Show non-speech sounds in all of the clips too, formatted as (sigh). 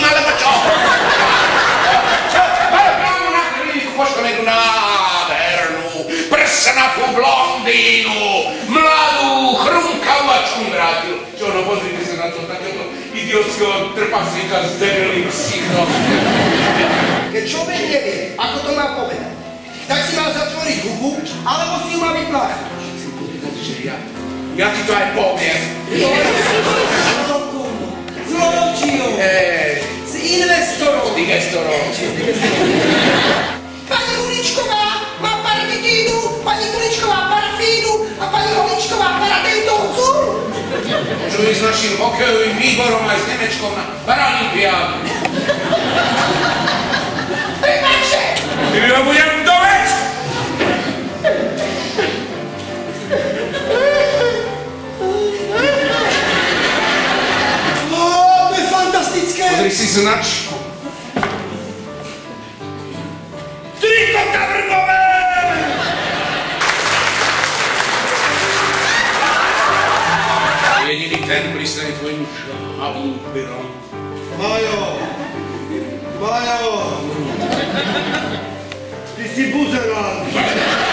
čo? Čo? Právo na nádhernú, prsnatú blondínu, mladú, chrumkavú a čundrátiu. Čo no, pozrite sa na to, takéto idiotského trpaslíka s debilným psíchom. Keď človek nevie, ako to má povedať, tak si má zatvoriť hubu, alebo si ju má vypláchať. Ja, ja ti to aj poviem. Zločinu! Hej, Z investorov! z investorov. Pani Huličková má parabitínu, pani Huličková parafínu a pani Huličková paradentózu. Môžu ísť s našim hokejovým výborom aj s Nemečkom na Paralympiádu. Prepačte! Ja budem značku. Triko Tavrnové! Jediný ten blízkej tvojim šalúbirom. Majo! Majo! Ty si buzerán!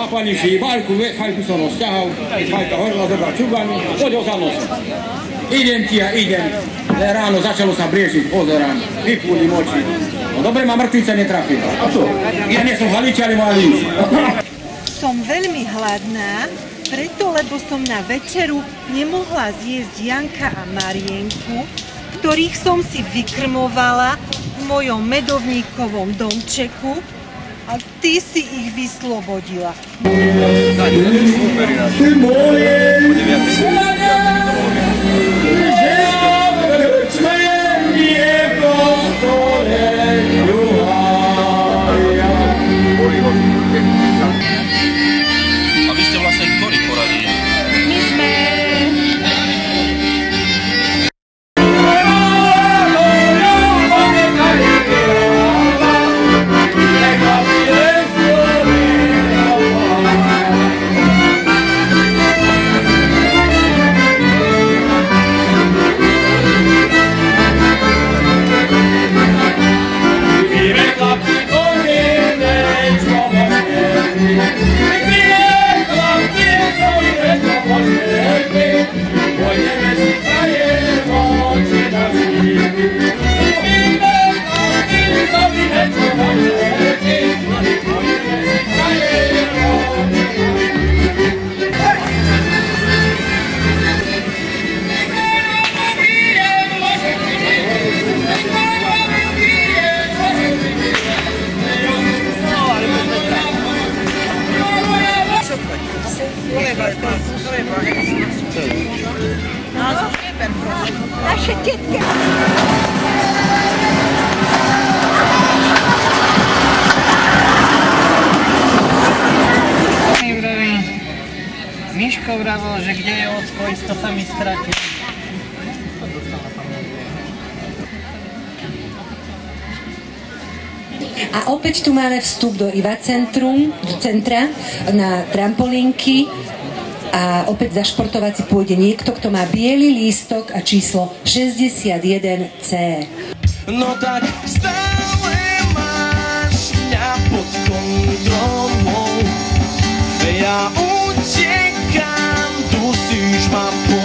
Zapalím si válku, fajku som rozťahal, fajka horla, zobral čubami, hodil za nos. Idem ti a idem. Ráno začalo sa briežiť, pozerám, vypúlim oči. No dobre ma mŕtvica netrafila. A čo? Ja nie som halič, ale malý. (laughs) Som veľmi hladná, preto lebo som na večeru nemohla zjesť Janka a Marienku, ktorých som si vykrmovala v mojom medovníkovom domčeku a ty si ich vyslobodila. Ty moje, že nie po stole, Miško vravel, že kde je ocko, isto sa mi stratí. A opäť tu máme vstup do IVA centrum, do centra na trampolínky a opäť za športovací pôjde niekto, kto má biely lístok a číslo 61C. No tak stále máš mňa pod kontrolou Ja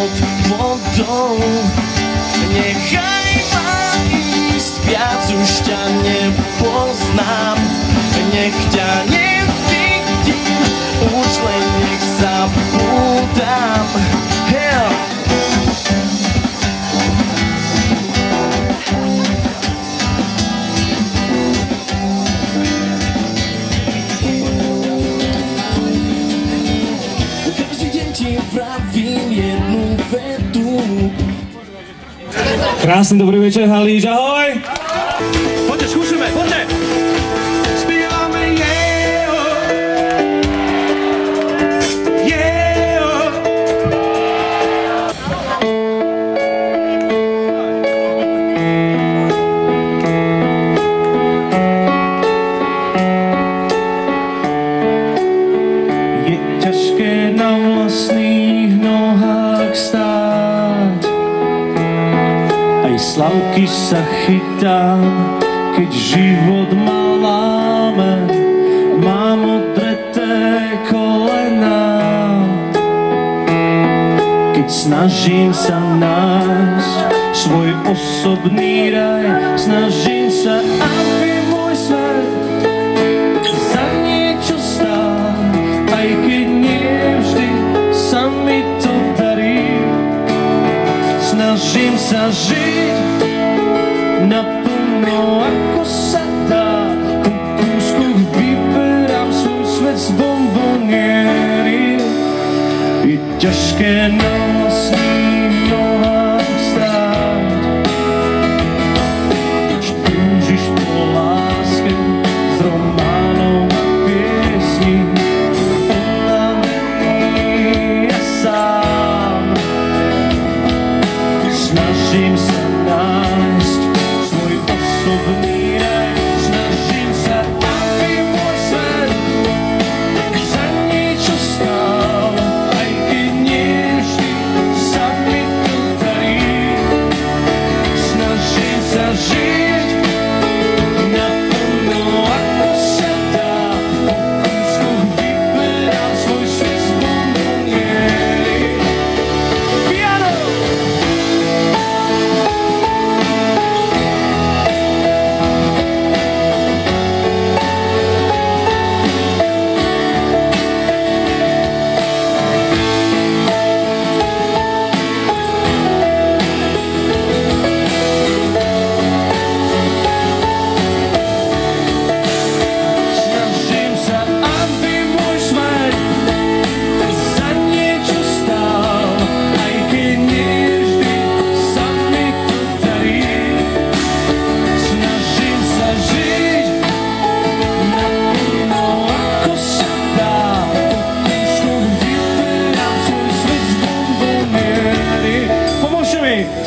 под водою Нехай мои спят, уж я не познам Нех я не видим, уж них забудам Hey! в ver. Krásny dobrý večer, Halíš, ahoj! Poďte, skúšame, poďte! Snažím sa nájsť svoj osobný raj, snažím sa, aby môj svet za niečo stál, aj keď nie vždy sa mi to darí. Snažím sa žiť naplno ako sa dá. Po kúskoch vyberám svoj see no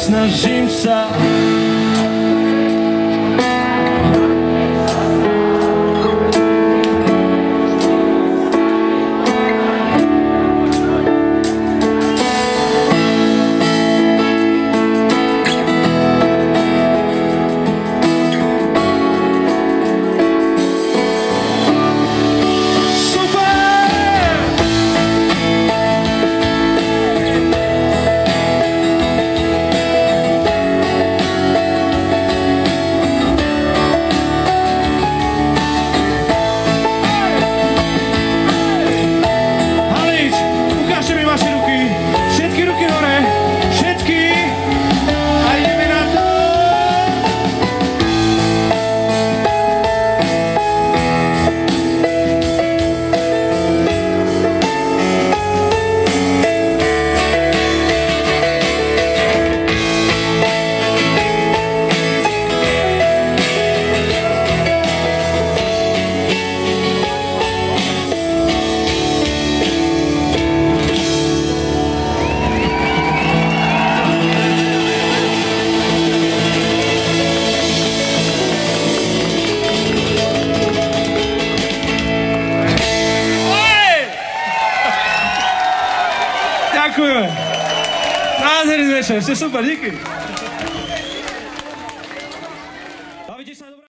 mi! Snažím É são panique?